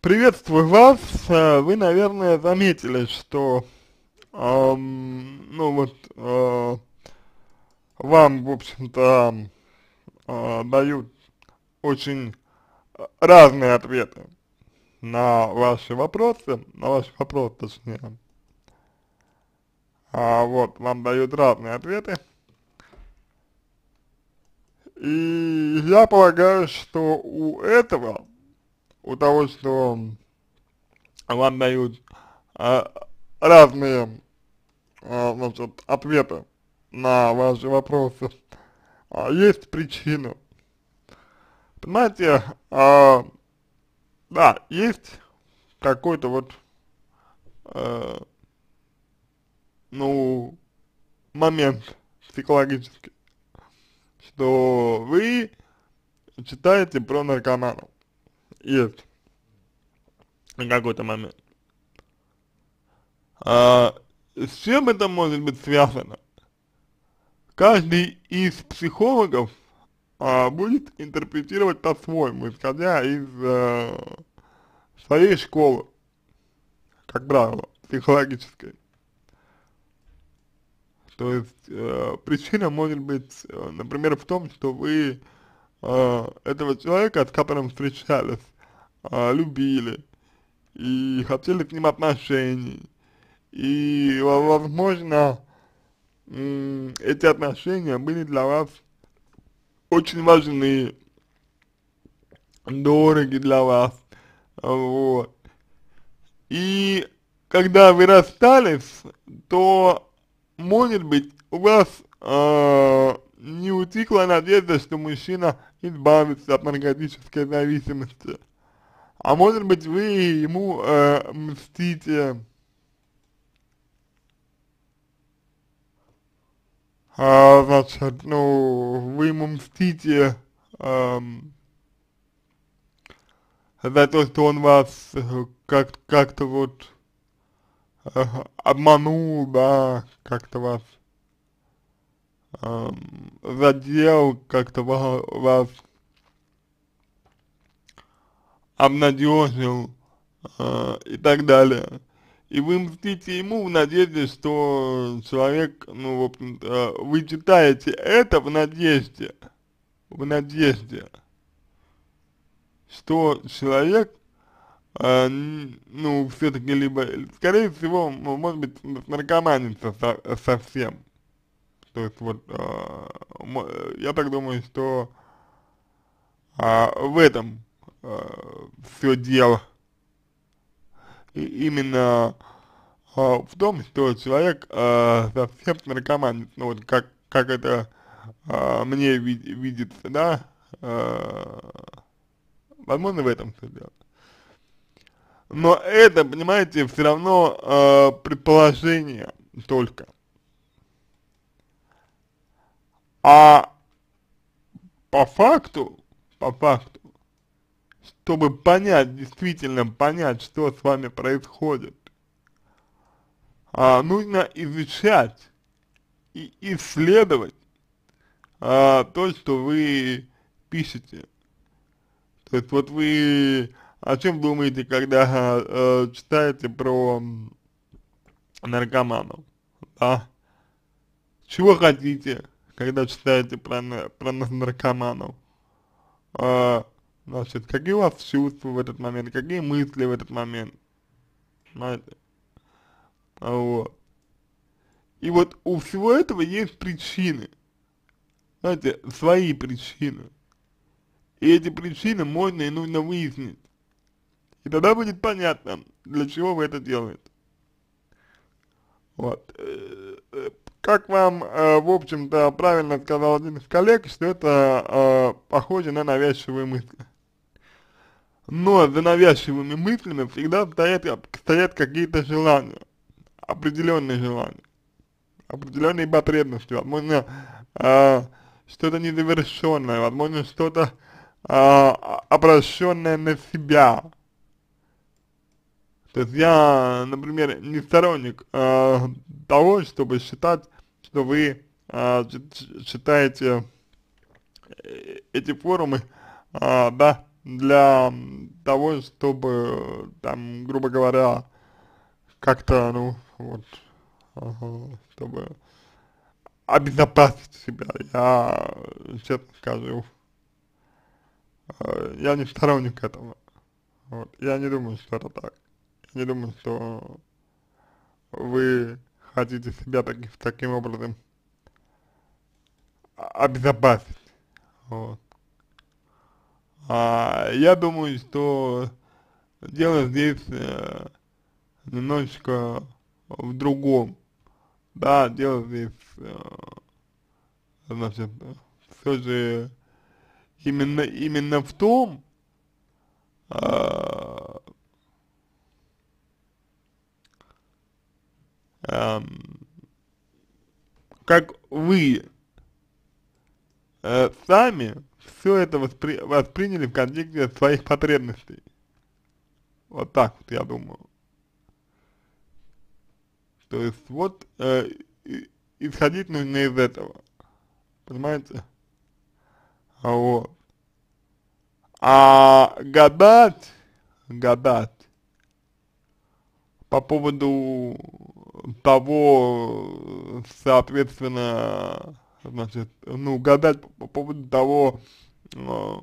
приветствую вас, э, вы, наверное, заметили, что, э, ну вот, э, вам, в общем-то, э, дают очень разные ответы на ваши вопросы, на ваши вопросы, точнее. А, вот, вам дают разные ответы. И я полагаю, что у этого, у того, что вам дают а, разные а, значит, ответы на ваши вопросы, а, есть причина. Понимаете, а, да, есть какой-то вот, э, ну, момент психологический, что вы читаете про наркоманов. Есть какой-то момент. А, с чем это может быть связано? Каждый из психологов а, будет интерпретировать по-своему, исходя из а, своей школы, как правило, психологической. То есть э, причина может быть, э, например, в том, что вы э, этого человека, с которым встречались, э, любили и хотели с ним отношений. И, возможно, э, эти отношения были для вас очень важны, дороги для вас, вот. И когда вы расстались, то может быть, у вас э, не утекла надежда, что мужчина избавится от наркотической зависимости. А может быть, вы ему э, мстите. А, значит, ну, вы ему мстите э, за то, что он вас как-то как вот обманул, да, как-то вас э, задел, как-то вас, вас обнадежил э, и так далее. И вы мстите ему в надежде, что человек, ну, в общем-то, вы читаете это в надежде, в надежде, что человек а, ну, все-таки либо, скорее всего, может быть, наркоманится со, совсем. То есть вот, а, я так думаю, что а, в этом а, все дело. И именно а, в том, что человек а, совсем наркоманит, ну вот как, как это а, мне вид, видится, да, а, возможно в этом все дело. Но это, понимаете, все равно э, предположение только. А по факту, по факту, чтобы понять, действительно понять, что с вами происходит, а, нужно изучать и исследовать а, то, что вы пишете. То есть вот вы о чем думаете, когда э, читаете про наркоманов, да? Чего хотите, когда читаете про, про наркоманов? Э, значит, какие у вас чувства в этот момент, какие мысли в этот момент, знаете? Вот. И вот у всего этого есть причины, знаете, свои причины. И эти причины можно и нужно выяснить. И тогда будет понятно, для чего вы это делаете. Вот. Э, э, как вам, э, в общем-то, правильно сказал один из коллег, что это похоже на навязчивые мысли. Но за навязчивыми мыслями всегда стоят, стоят какие-то желания, определенные желания, определенные потребности, возможно, что-то незавершенное, возможно, что-то обращенное на себя, то есть я, например, не сторонник э, того, чтобы считать, что вы э, читаете эти форумы, э, да, для того, чтобы, там, грубо говоря, как-то, ну, вот, ага, чтобы обезопасить себя, я честно скажу, э, я не сторонник этого, вот, я не думаю, что это так, не думаю, что вы хотите себя таки, таким образом обезопасить, вот. А, я думаю, что дело здесь э, немножечко в другом. Да, дело здесь, э, значит, все же именно, именно в том, э, как вы э, сами все это воспри восприняли в контексте своих потребностей. Вот так вот я думаю. То есть вот э, исходить нужно из этого. Понимаете? Вот. А гадать, гадать по поводу того, соответственно, значит, ну, гадать по, по поводу того, э,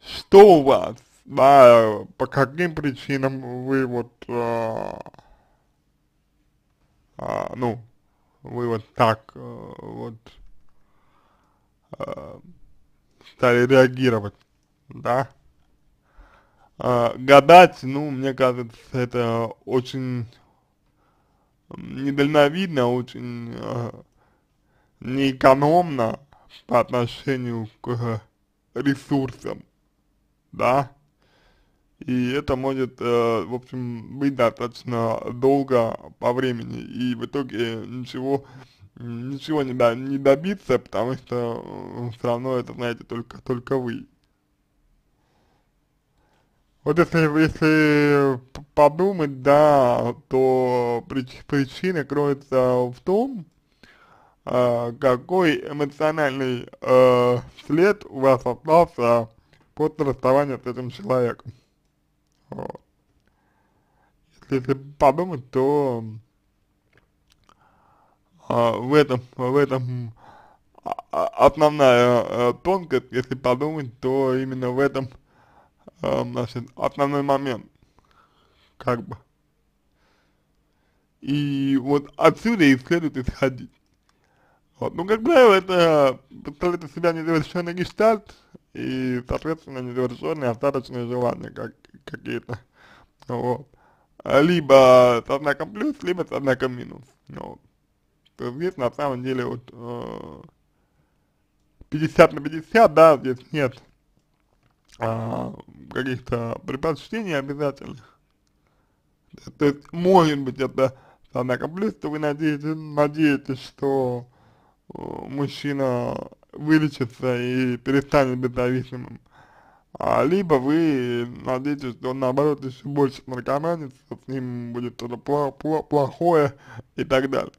что у вас, да, по каким причинам вы вот, э, э, ну, вы вот так э, вот стали реагировать, да. Гадать, ну, мне кажется, это очень недальновидно, очень э, неэкономно по отношению к ресурсам, да, и это может, э, в общем, быть достаточно долго по времени, и в итоге ничего, ничего не, до, не добиться, потому что э, все равно это знаете только, только вы. Вот если, если подумать, да, то прич, причина кроется в том, э, какой эмоциональный э, след у вас остался после расставания с этим человеком. Вот. Если, если подумать, то э, в этом, в этом основная э, тонкость, если подумать, то именно в этом э, значит, основной момент, как бы. И вот отсюда и следует исходить. Вот. Ну, как правило, это представляет из себя незавершенный гештальт и, соответственно, незавершенные остаточные желания как, какие-то. Вот. Либо со знаком плюс, либо со знаком минус. Вот. То есть здесь на самом деле вот э, 50 на 50, да, здесь нет э, каких-то предпочтений обязательных. То есть, может быть, это плюс, то вы надеетесь, надеетесь, что мужчина вылечится и перестанет быть зависимым. А, либо вы надеетесь, что он наоборот еще больше наркоманит, с ним будет что-то пло плохое и так далее.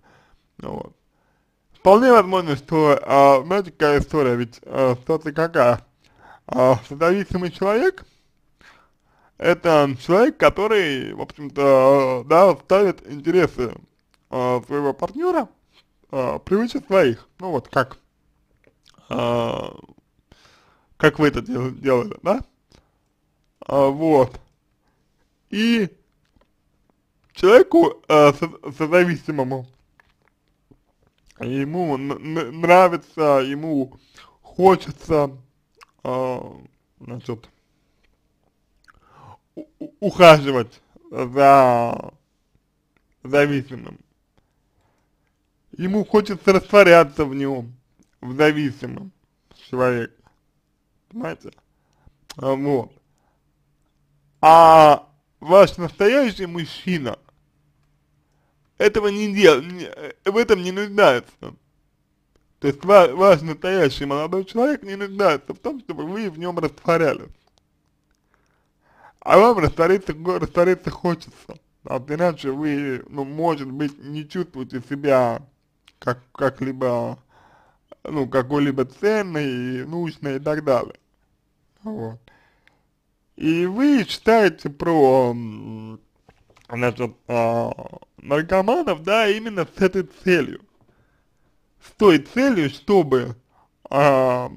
Вот. Вполне возможно, что, а, знаете, какая история, ведь а, ситуация какая? А, зависимый человек, это человек, который, в общем-то, да, ставит интересы а, своего партнера а, превыше своих. Ну вот как, а, как вы это дел делали, да? Вот. И человеку а, созависимому, ему нравится, ему хочется, а, значит, ухаживать за зависимым ему хочется растворяться в нем, в зависимом человеке, понимаете, а, вот. А ваш настоящий мужчина этого не делает, в этом не нуждается. То есть ваш, ваш настоящий молодой человек не нуждается в том, чтобы вы в нем растворялись. А вам раствориться, раствориться хочется. А иначе вы, ну, может быть, не чувствуете себя как как-либо, ну, какой-либо ценный, нужный и так далее. Вот. И вы читаете про, значит, э, наркоманов, да, именно с этой целью. С той целью, чтобы э,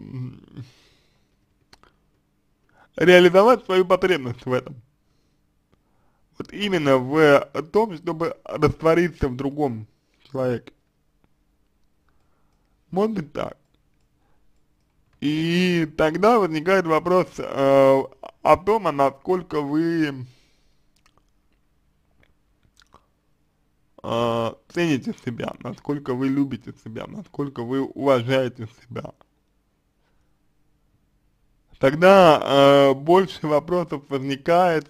реализовать свою потребность в этом. Вот именно в том, чтобы раствориться в другом человеке. Может быть так. И тогда возникает вопрос э, о том, а насколько вы э, цените себя, насколько вы любите себя, насколько вы уважаете себя. Тогда э, больше вопросов возникает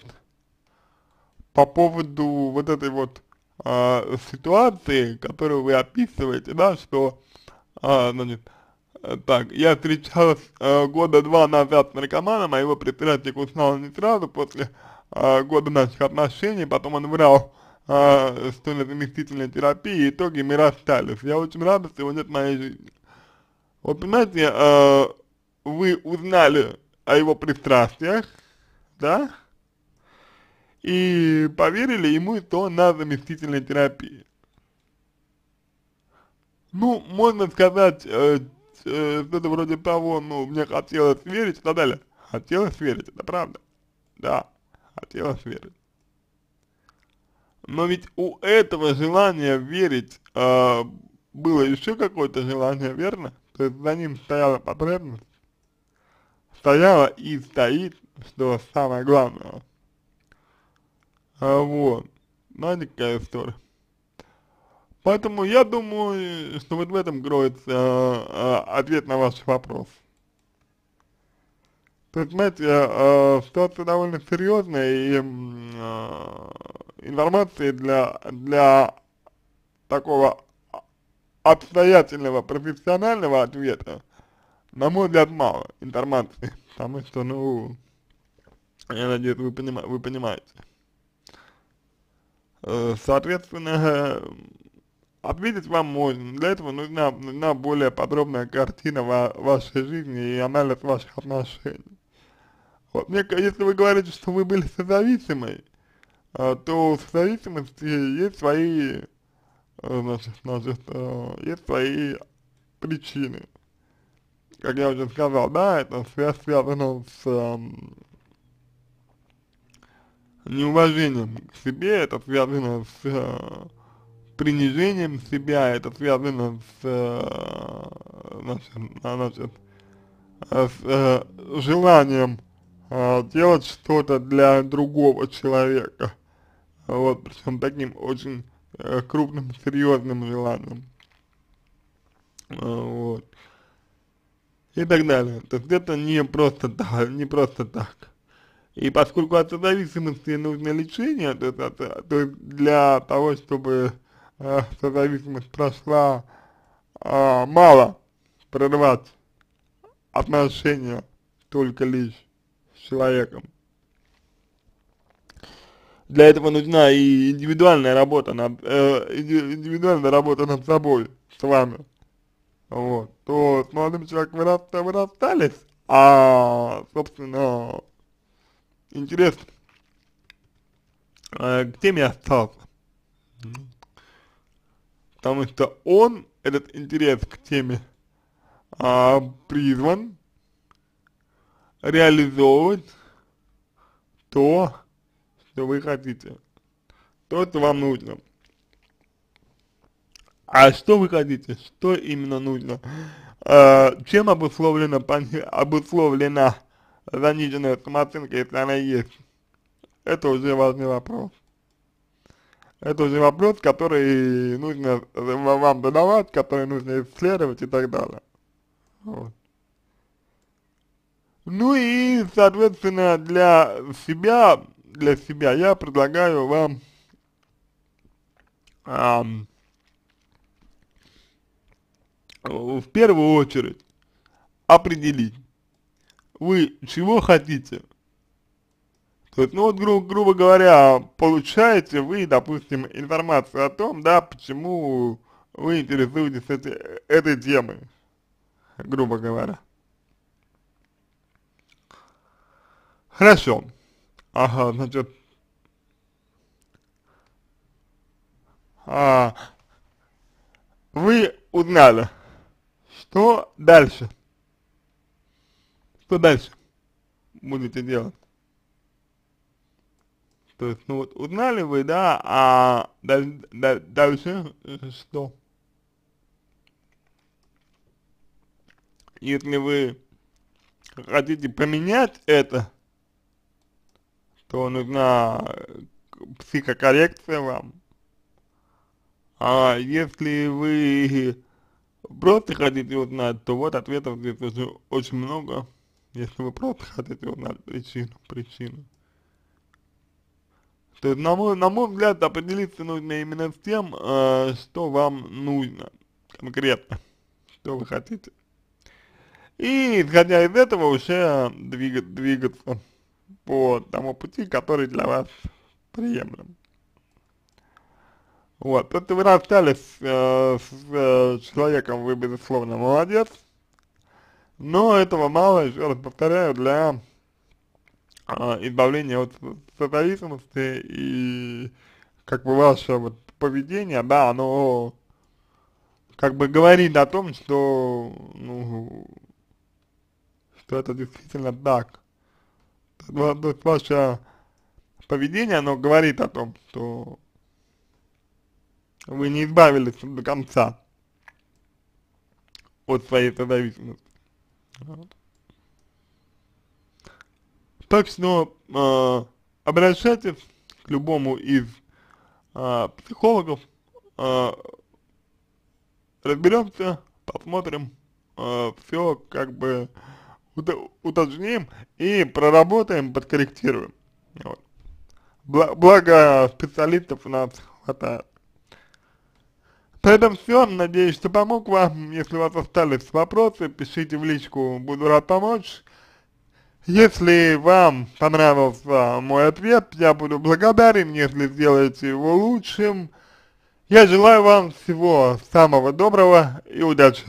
по поводу вот этой вот э, ситуации, которую вы описываете, да, что, э, значит, э, так, я встречалась э, года два назад с наркоманом, а его предприятие узнал не сразу, после э, года наших отношений, потом он врал, э, что на заместительной терапии, и итоге мы расстались. Я очень рада, что его нет в моей жизни. Вот понимаете, э, вы узнали о его пристрастиях, да, и поверили ему, что он на заместительной терапии. Ну, можно сказать, э, э, что-то вроде того, ну, мне хотелось верить и так далее. Хотелось верить, это правда. Да, хотелось верить. Но ведь у этого желания верить э, было еще какое-то желание, верно? То есть за ним стояла потребность. Стояла и стоит, что самое главное. А, вот. Знаете, какая история. Поэтому я думаю, что вот в этом кроется э, ответ на ваш вопрос. То есть, знаете, э, ситуация довольно серьезная, и э, информации для, для такого обстоятельного, профессионального ответа, на мой взгляд, мало информации, потому что, ну, я надеюсь, вы, понима вы понимаете. Э, соответственно, ответить вам можно. Для этого нужна, нужна более подробная картина ва вашей жизни и анализ ваших отношений. Вот мне, если вы говорите, что вы были созависимой, э, то у созависимости есть свои, э, значит, значит, есть свои причины. Как я уже сказал, да, это связь связана с неуважением к себе, это связано с э, принижением себя, это связано с, э, значит, значит, с э, желанием э, делать что-то для другого человека, вот, причем таким очень э, крупным, серьезным желанием, э, вот, и так далее, то есть это не просто так, не просто так. И поскольку от зависимости нужно лечение, то, то, то, то для того, чтобы э, зависимость прошла, э, мало прервать отношения только лишь с человеком. Для этого нужна и индивидуальная работа над, э, индивидуальная работа над собой, с вами. Вот. То с молодым человеком вы, вы расстались, а, собственно, интересно. А, к теме остался. Потому что он, этот интерес к теме, а, призван реализовывать то, что вы хотите. То, что вам нужно. А что вы хотите? Что именно нужно? А, чем обусловлено, обусловлена заниженная самооценка, если она есть, это уже важный вопрос. Это уже вопрос, который нужно вам задавать, который нужно исследовать и так далее. Вот. Ну и, соответственно, для себя, для себя я предлагаю вам эм, в первую очередь определить, вы чего хотите? То есть, ну вот, гру грубо говоря, получаете вы, допустим, информацию о том, да, почему вы интересуетесь этой, этой темой, грубо говоря. Хорошо. Ага, значит, а, вы узнали, что дальше? Что дальше будете делать? То есть, ну вот, узнали вы, да, а даль, даль, дальше что? Если вы хотите поменять это, то нужна психокоррекция вам. А если вы просто хотите узнать, то вот ответов здесь уже очень много, если вы просто хотите узнать причину, причину. То есть, на мой, на мой взгляд, определиться нужно именно с тем, э, что вам нужно конкретно, что вы хотите. И, исходя из этого, уже двигаться, двигаться по тому пути, который для вас приемлем. Вот, то, что вы расстались э, с э, человеком, вы, безусловно, молодец, но этого мало, еще раз повторяю, для э, избавления от созависимости и как бы ваше вот поведение, да, оно как бы говорит о том, что, ну, что это действительно так. То есть ваше поведение, оно говорит о том, что вы не избавились до конца от своей созависимости. Вот. Так что э, обращайтесь к любому из э, психологов, э, разберемся, посмотрим, э, все как бы уточним и проработаем, подкорректируем. Вот. Благо специалистов у нас хватает. На этом все. Надеюсь, что помог вам. Если у вас остались вопросы, пишите в личку, буду рад помочь. Если вам понравился мой ответ, я буду благодарен, если сделаете его лучшим. Я желаю вам всего самого доброго и удачи.